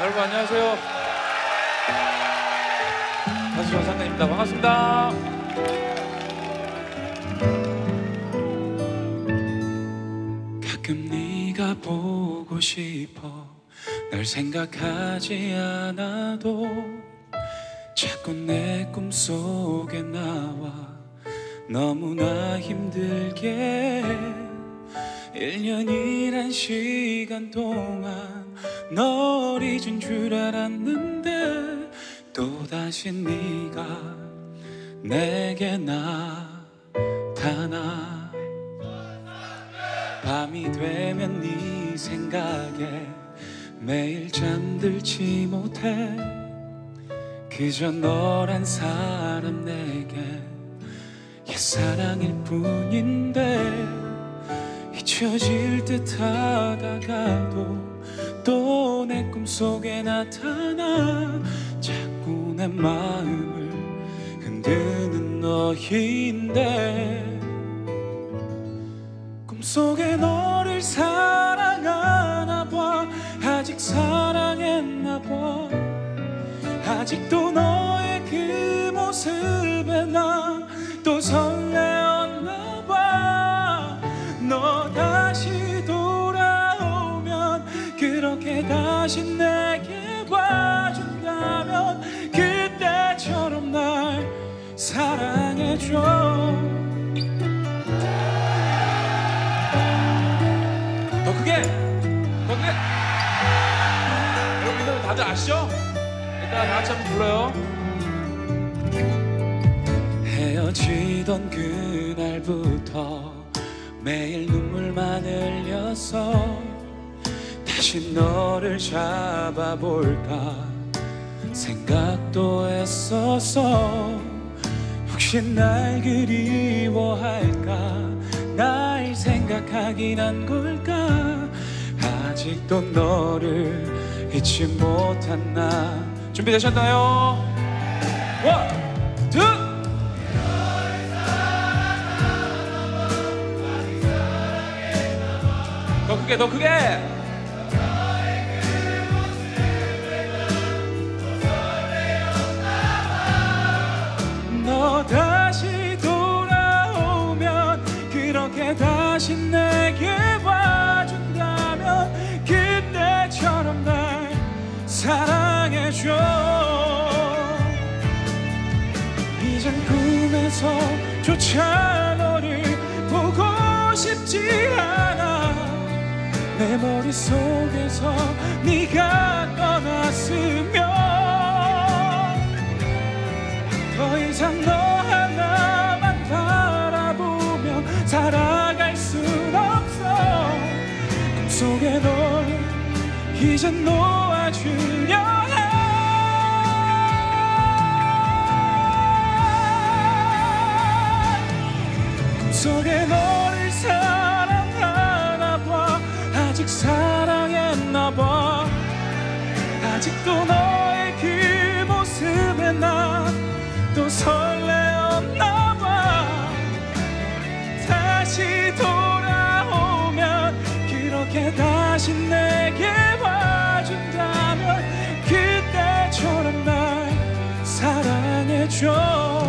여러분 안녕하세요. 가수 정상근입니다. 반갑습니다. 가끔 네가 보고 싶어 널 생각하지 않아도 자꾸 내 꿈속에 나와 너무나 힘들게 1년이란 시간 동안 널 잊은 줄 알았는데 또다시 네가 내게 나타나. 밤이 되면 네 생각에 매일 잠들지 못해. 그저 너란 사람 내게 옛사랑일 뿐인데 잊혀질 듯 하다가도 또 내 꿈속에 나타나 자꾸 내 마음을 흔드는 너인데 꿈속에 너를 사랑하나 봐. 아직 사랑했나 봐. 아직도 너의 그 모습에 나또설 아시죠? 일단 다 같이 한번 불러요. 헤어지던 그날부터 매일 눈물만 흘려서 다시 너를 잡아볼까 생각도 했었어 혹시 날 그리워할까? 날 생각하긴 한 걸까? 아직도 너를 잊지 못한 나 준비되셨나요? 원, 투! 더 크게 더 크게 너 다시 돌아오면 그렇게 다시 내게 꿈에서조차 너를 보고 싶지 않아. 내 머릿속에서 네가 떠났으면 더 이상 너 하나만 바라보며 살아갈 순 없어. 꿈속에 널 이제 놓아주려 사랑했나 봐 아직도 너의 그 모습에 나 또 설레었나 봐 다시 돌아오면 그렇게 다시 내게 봐준다면 그때처럼 날 사랑해줘.